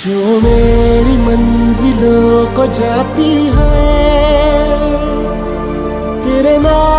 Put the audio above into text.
जो मेरी मंजिलों को जाती है तेरे नाम